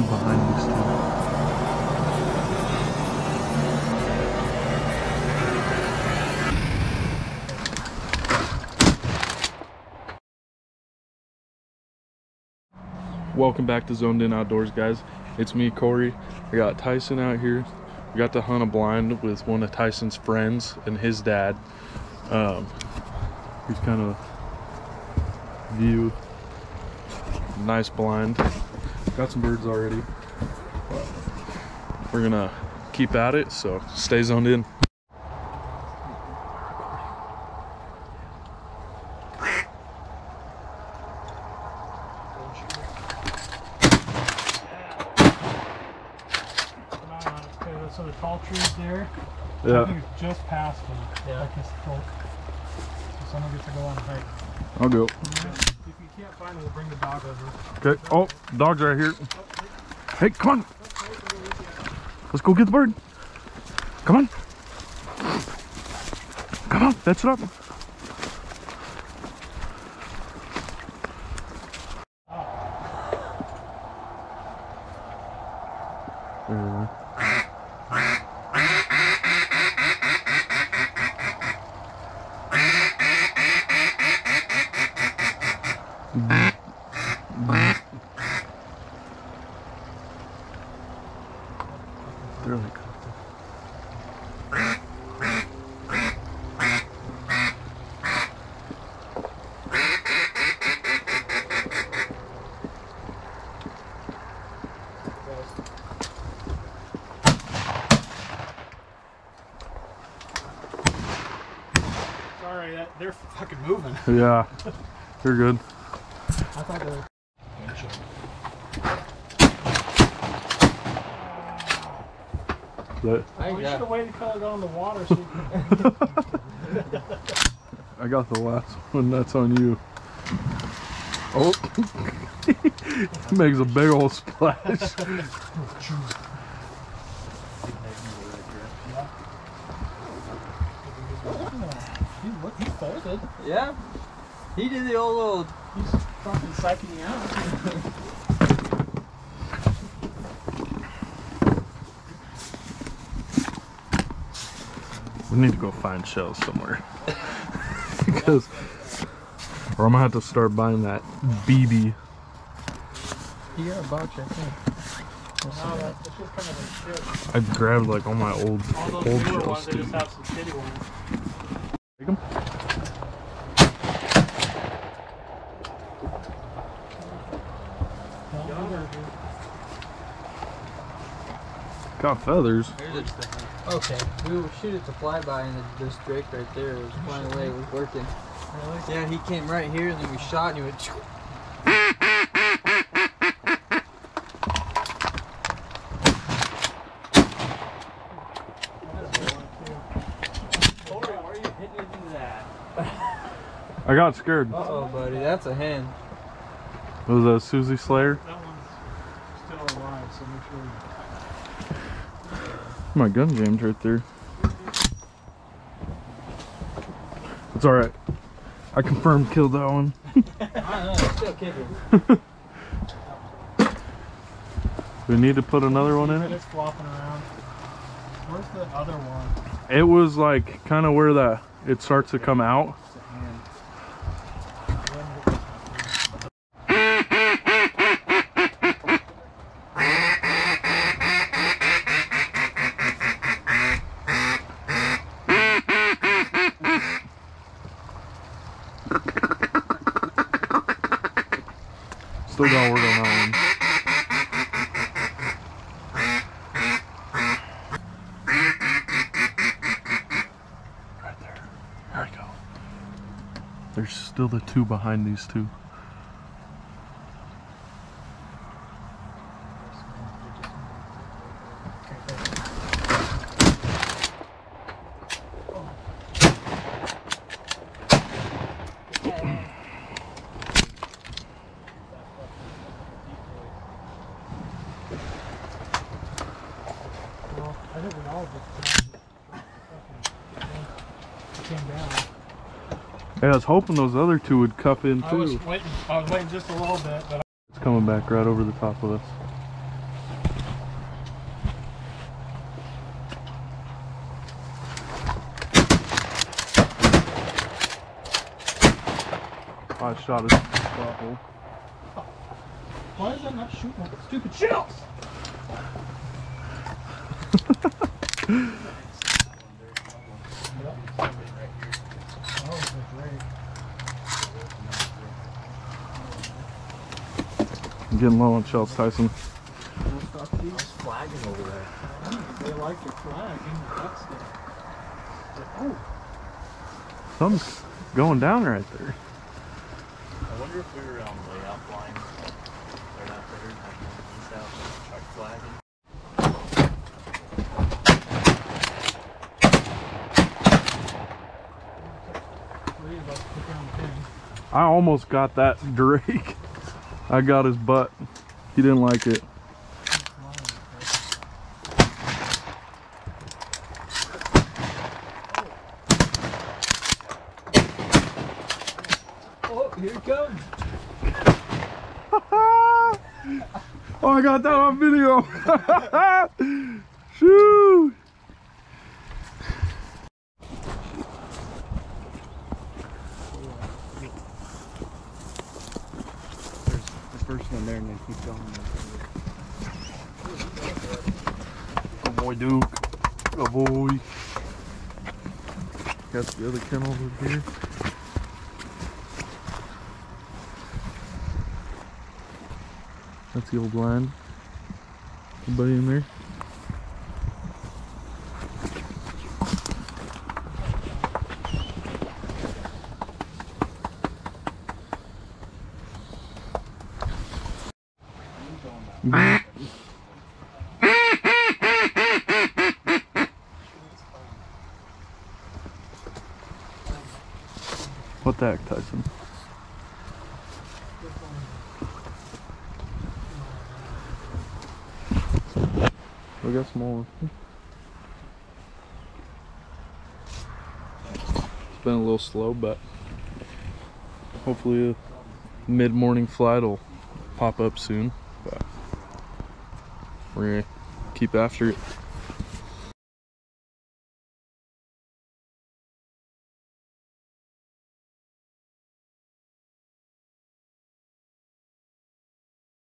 Two behind these two. Welcome back to Zoned In Outdoors, guys. It's me, Corey. I got Tyson out here. We got to hunt a blind with one of Tyson's friends and his dad. Um, he's kind of view. Nice blind. Got some birds already. But We're gonna keep at it, so stay zoned in. Uh, so the tall trees there. I Yeah, think it's just past them. Yeah. Like this folk. So someone gets to go on a hike. I'll go. Can't find them, we'll bring the dog over. Okay. Oh, dog's right here. Hey, come on. Let's go get the bird. Come on. Come on, fetch it up. There. They're like Sorry, that, they're fucking moving. Yeah, you're good. I thought they were. That- Oh, you should have waited until it got on the water. So. I got the last one. That's on you. Oh, makes a big old splash. He, look, folded. Yeah. He did the old little. He's fucking psyching me out. We need to go find shells somewhere. because, or I'm gonna have to start buying that BB. He got a box, I think. That, kind of a shit. I grabbed like all my old All old shells ones, they too. just have some shitty ones. Take 'em? Got feathers. Okay. We would shoot it to flyby, and this drake right there was flying away. It was working. Really? Yeah, he came right here, and then we shot, and he went. Corey, why are you hitting into that? I got scared. Uh oh, buddy, that's a hen. Was that Susie Slayer? That one's still alive, so make sure you... My gun jammed right there. It's alright. I confirmed killed that one. I know, it's still kicking. We need to put another one in it. It's flopping around. Where's the other one? It was like kind of where that it starts to come out. It's a hand. Still gotta work on that one. Right there. There we go. There's still the two behind these two. All fucking came down. Hey, I was hoping those other two would cuff in I was too. waiting. I was waiting just a little bit, but it's coming back right over the top of us. I shot his butthole. Why is that not shooting at stupid shells? Oh, it's great. I'm getting low on shells, Tyson. flagging over there. They like your flag in the ducks. Oh, Something's going down right there. I wonder if we were on layout line right out there, east out, truck flagging. Lee about to put down the pin. I almost got that Drake. I got his butt. He didn't like it. Oh, here it comes. oh, I got that on video. Shoo! The first one there, and then keep going. Good boy, Duke. Good boy. Got the other kennel over here. That's the old line. Anybody in there? What the heck, Tyson? We got some more. It's been a little slow, but hopefully a mid-morning flight will pop up soon. We're gonna keep after it.